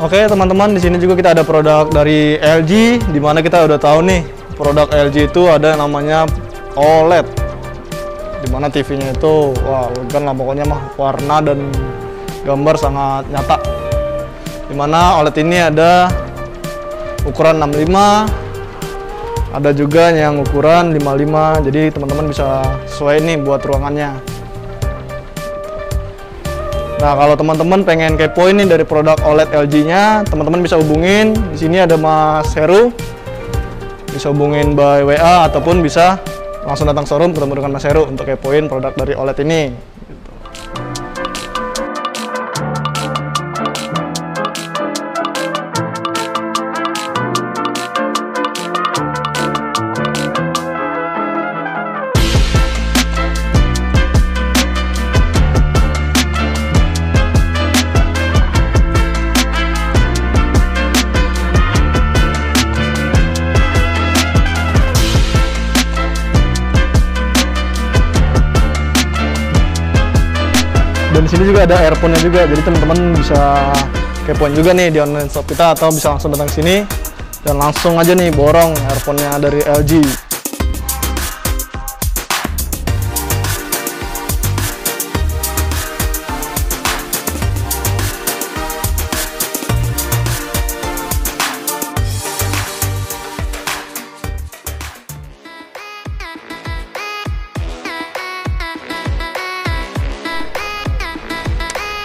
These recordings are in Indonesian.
Oke teman-teman di sini juga kita ada produk dari LG di mana kita udah tahu nih produk LG itu ada yang namanya OLED di mana TV-nya itu wah kan lah pokoknya mah warna dan gambar sangat nyata. Di mana OLED ini ada ukuran 65 ada juga yang ukuran 55 jadi teman-teman bisa sesuai nih buat ruangannya Nah, kalau teman-teman pengen kepo ini dari produk OLED LG-nya, teman-teman bisa hubungin. Di sini ada Mas Heru. Bisa hubungin by WA ataupun bisa langsung datang showroom ketemu dengan Mas Heru untuk kepoin produk dari OLED ini. Dan sini juga ada earphone-nya juga jadi teman-teman bisa kepoin juga nih di online shop kita atau bisa langsung datang sini dan langsung aja nih borong earphone-nya dari LG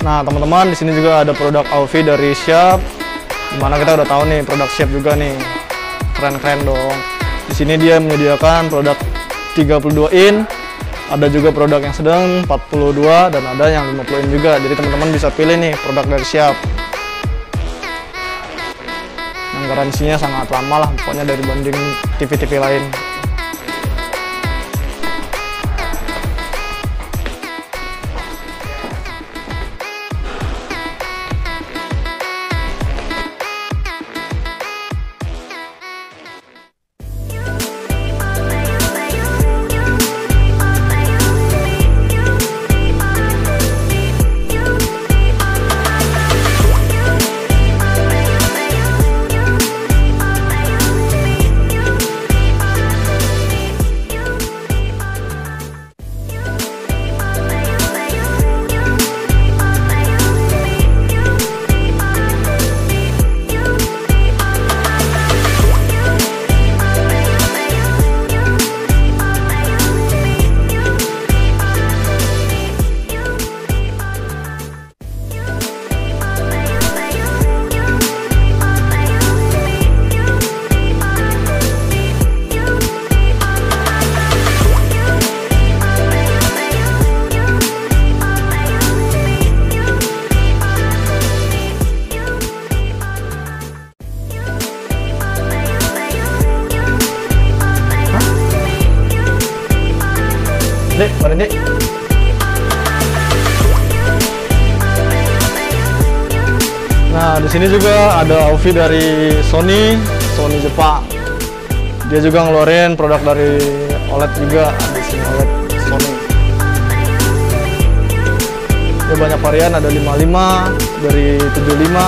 Nah, teman-teman di sini juga ada produk Aufi dari Sharp. Di mana kita udah tahu nih produk Sharp juga nih. Keren-keren dong. Di sini dia menyediakan produk 32 in, ada juga produk yang sedang 42 dan ada yang 50 in juga. Jadi teman-teman bisa pilih nih produk dari Sharp. Yang garansinya sangat lama lah, pokoknya dari banding TV-TV lain. Dek, bareng Dek. Nah, di sini juga ada Aufi dari Sony, Sony Jepang. Dia juga ngeluarin produk dari OLED juga, di sini OLED Sony. Dia banyak varian, ada 55, dari 75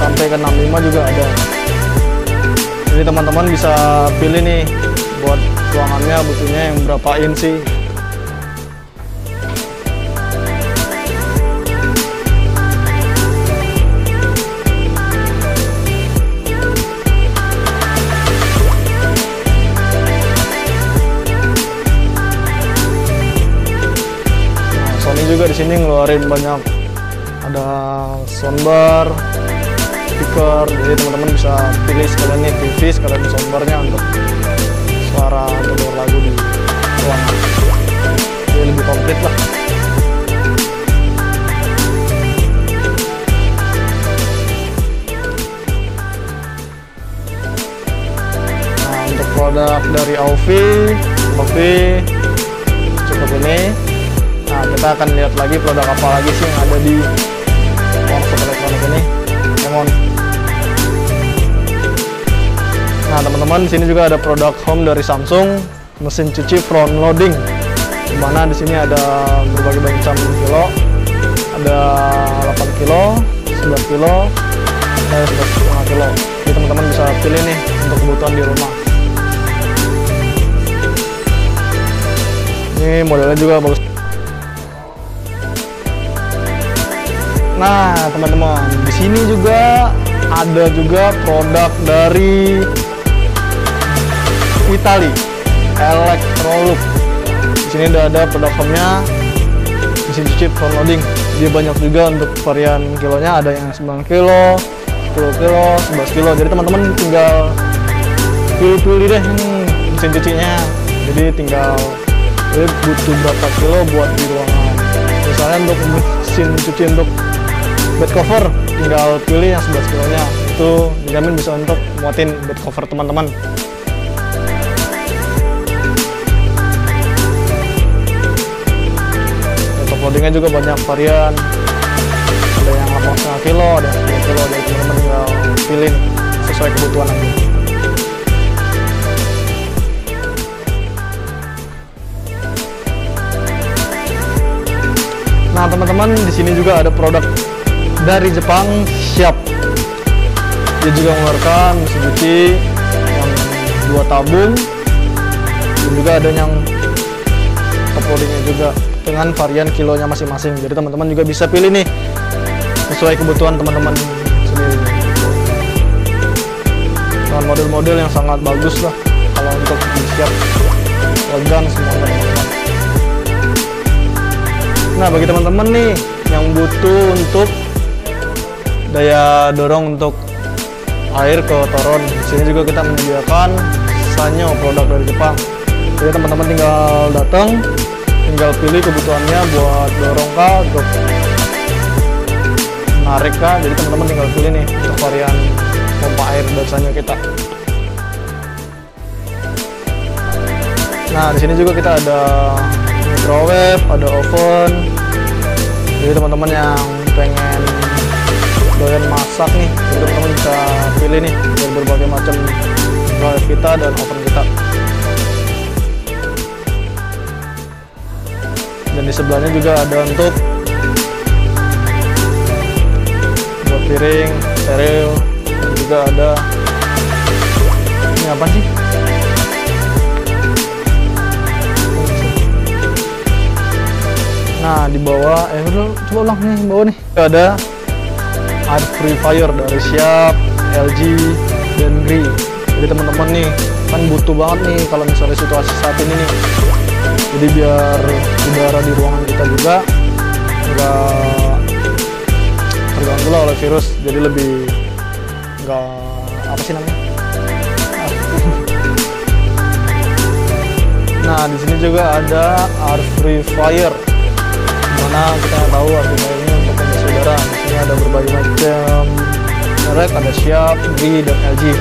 sampai ke 65 juga ada. Jadi teman-teman bisa pilih nih buat ruangannya butuhnya yang berapa inci. Sony juga di sini ngeluarin banyak ada soundbar, speaker, jadi teman-teman bisa pilih sekalian nih TV sekalian soundbarnya untuk suara dengar lagu di ruangan. Jadi lebih komplit lah. Nah untuk produk dari Aufi, Aufi cukup ini. Nah kita akan lihat lagi produk apa lagi sih yang ada di workshop elektronik ini. Lemon. Nah teman-teman di sini juga ada produk home dari Samsung, mesin cuci front loading. Di mana di sini ada berbagai macam kilo, ada 8 kilo, 11 kilo, saya 11,5 kilo jadi teman-teman bisa pilih nih untuk kebutuhan di rumah ini modelnya juga bagus nah teman-teman di sini juga ada juga produk dari Itali Electrolux. Di sini udah ada produk home-nya mesin cuci front loading. Dia banyak juga untuk varian kilonya ada yang 9 kilo 10 kilo 11 kilo. Jadi teman-teman tinggal pilih-pilih deh ini mesin cucinya. Jadi tinggal butuh berapa kilo buat di ruangan. Misalnya untuk mesin cuci untuk bed cover tinggal pilih yang 11 kilonya. Itu dijamin bisa untuk muatin bed cover teman-teman. Untuk loadingnya juga banyak varian. Ada yang 8,5 kilo ada yang 10 kilo jadi teman-teman tinggal pilih sesuai kebutuhan aja. Nah teman-teman di sini juga ada produk dari Jepang siap. Dia juga mengeluarkan cuci yang dua tabung dan juga ada yang loadingnya juga dengan varian kilonya masing-masing. Jadi teman-teman juga bisa pilih nih sesuai kebutuhan teman-teman sendiri. Dengan model-model yang sangat bagus lah kalau untuk siap elegan semuanya. Nah, bagi teman-teman nih yang butuh untuk daya dorong untuk air ke toron, di sini juga kita menyediakan Sanyo produk dari Jepang. Jadi teman-teman tinggal datang, tinggal pilih kebutuhannya buat dorong kah, untuk menarik kah. Jadi teman-teman tinggal pilih nih untuk varian pompa air dari Sanyo kita. Nah, di sini juga kita ada microwave, ada oven. Jadi teman-teman yang pengen doyan masak nih, jadi teman-teman bisa pilih nih dari berbagai macam microwave kita dan oven kita. Dan di sebelahnya juga ada untuk buat piring, steril, dan juga ada ini apa sih? Nah di bawah, eh coba ulang nih bawah nih. Ada air purifier dari Siap, LG, dan Gree. Jadi teman-teman nih kan butuh banget nih kalau misalnya situasi saat ini nih. Jadi biar udara di ruangan kita juga nggak terganggu lah oleh virus. Jadi lebih nggak apa sih namanya? Nah di sini juga ada air purifier mana kita tahu ini pembersih udara di sini ada berbagai macam. Merek ada siap, Gree dan LG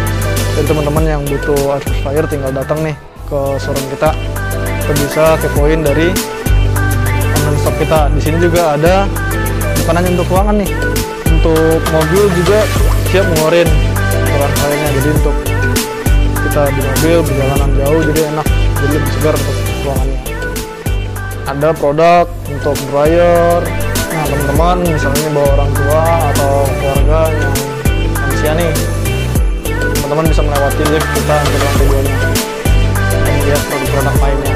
jadi teman-teman yang butuh air tinggal datang nih ke showroom kita. Kita bisa kepoin dari online shop kita. Di sini juga ada bukan hanya untuk ruangan nih. Untuk mobil juga siap ngeluarin orang lainnya. Jadi untuk kita di mobil perjalanan jauh jadi enak. Jadi lebih segar untuk ruangannya. Ada produk untuk dryer teman-teman misalnya bawa orang tua atau keluarga yang lansia nih teman-teman bisa melewati lift kita untuk lantai duanya dan lihat produk-produk lainnya.